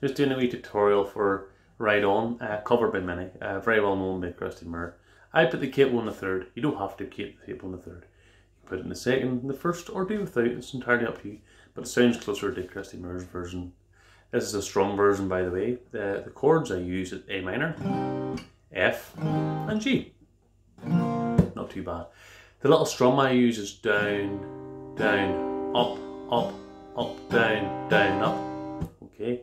Just doing a wee tutorial for Ride On, uh, covered by many, uh, very well known by Christy Moore. I put the capo in the third. You don't have to keep the capo in the third. You put it in the second, the first, or do without. It's entirely up to you. But it sounds closer to Christy Moore's version. This is a strum version, by the way. The, the chords I use is A minor, F, and G. Not too bad. The little strum I use is down, down, up, up, up, down, down, up. Okay.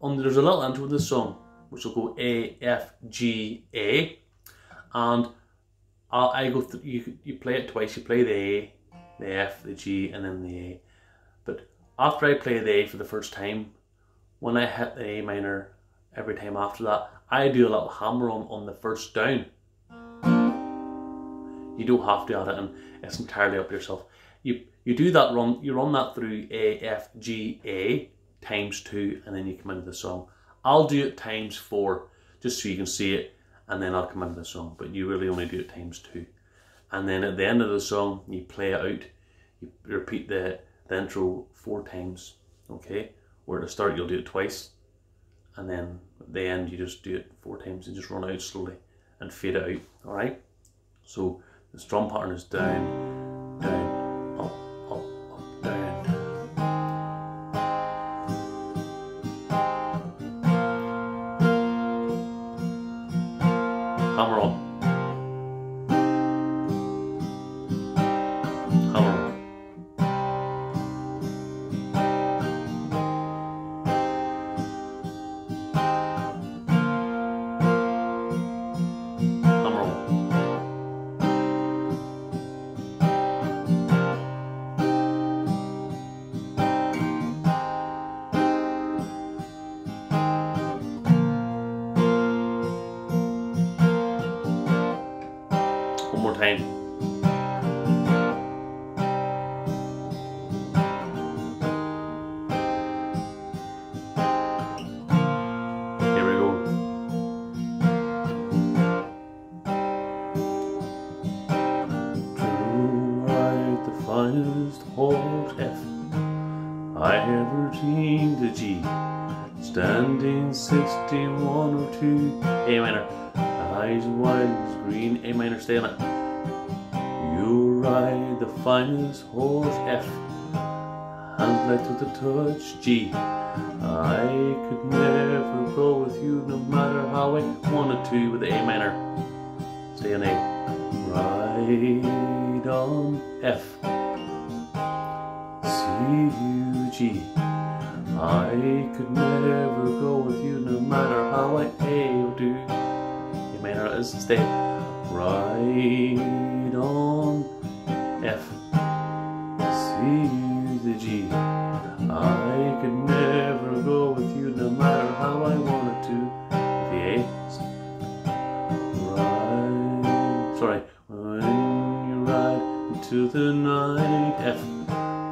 On there's a little intro of the song, which will go A, F, G, A, and I, I go through, you, you play it twice, you play the A, the F, the G, and then the A. But after I play the A for the first time, when I hit the A minor every time after that, I do a little hammer on, on the first down. You don't have to add it and it's entirely up to yourself. You you do that run you run that through A, F, G, A times two and then you come into the song. I'll do it times four just so you can see it and then I'll come into the song but you really only do it times two. And then at the end of the song you play it out, you repeat the, the intro four times, okay? Where at the start you'll do it twice and then at the end you just do it four times and just run out slowly and fade it out, alright? So the strum pattern is down, down, time. Finest horse F I ever dreamed a G Standing 61 or 2 A minor. Eyes wide as green. A minor. Stay on it you ride the finest horse F Hands light to the touch G. I could never go with you no matter how I wanted to. With A minor. Stay on A. Ride on F C U G. I could never go with you no matter how I or do. A minor is stay Ride on. F. C the G. I could never go with you no matter how I wanted to. The A. Ride. Sorry. When you ride into the night. F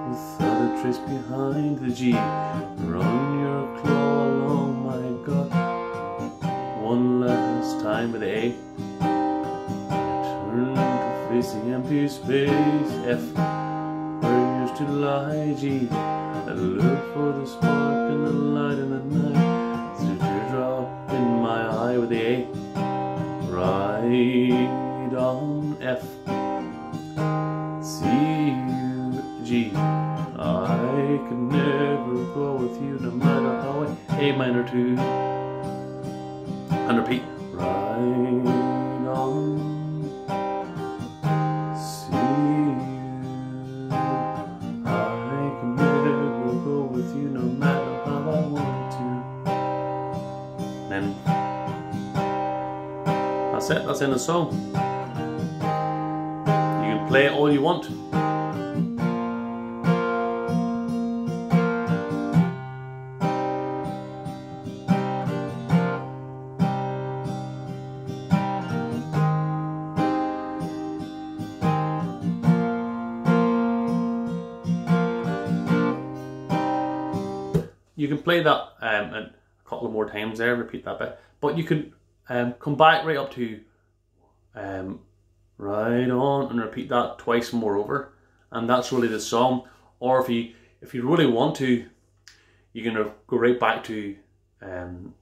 Without a trace behind the G. Run your claw along my God. One last time with A. the A facing empty space. F. Where used to lie G. I look for the spark and the light in the night with you no matter how I A minor two and repeat. Ride on. That's it, that's in the song. You can play it all you want. You can play that um, a couple of more times there, repeat that bit. But you can um, come back right up to um, right on and repeat that twice more over. And that's really the song. Or if you if you really want to, you're gonna go right back to um,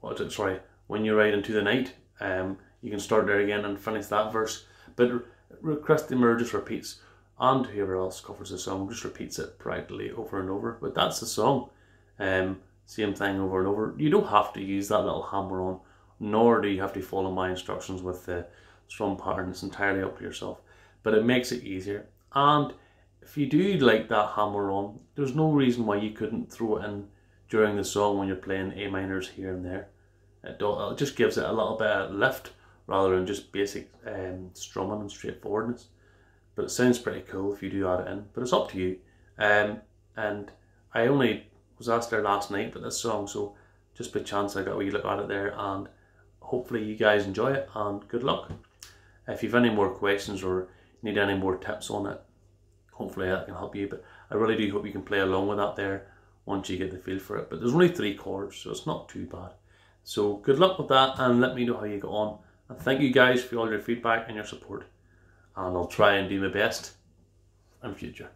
what is it? Sorry, when you ride into the night. Um, you can start there again and finish that verse. But Moore just repeats, and whoever else covers the song just repeats it practically over and over. But that's the song. Um, same thing over and over. You don't have to use that little hammer on, nor do you have to follow my instructions with the strum pattern. It's entirely up to yourself. But it makes it easier. And if you do like that hammer on, there's no reason why you couldn't throw it in during the song when you're playing A minors here and there. It, it just gives it a little bit of lift rather than just basic um, strumming and straightforwardness. But it sounds pretty cool if you do add it in, but it's up to you. Um, and I only was asked there last night about this song, so just by chance I got a wee look at it there, and hopefully you guys enjoy it, and good luck. If you've any more questions or need any more tips on it, hopefully that can help you. But I really do hope you can play along with that there once you get the feel for it. But there's only three chords, so it's not too bad. So good luck with that, and let me know how you get on. And thank you guys for all your feedback and your support. And I'll try and do my best in future.